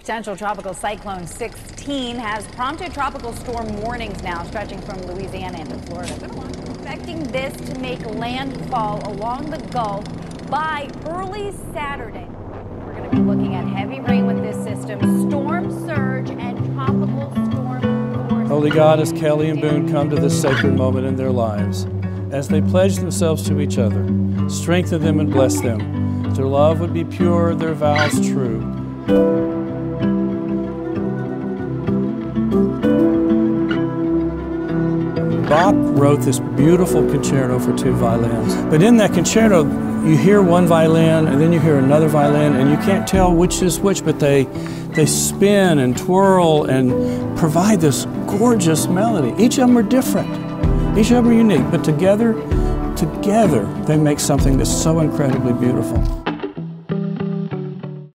Potential tropical cyclone 16 has prompted tropical storm warnings now stretching from Louisiana into Florida. Expecting this to make landfall along the Gulf by early Saturday. We're going to be looking at heavy rain with this system, storm surge, and tropical storm. Holy God, as Kelly and Boone come to this sacred moment in their lives, as they pledge themselves to each other, strengthen them and bless them. Their love would be pure, their vows true. Bach wrote this beautiful concerto for two violins. But in that concerto, you hear one violin and then you hear another violin, and you can't tell which is which, but they, they spin and twirl and provide this gorgeous melody. Each of them are different, each of them are unique, but together, together, they make something that's so incredibly beautiful.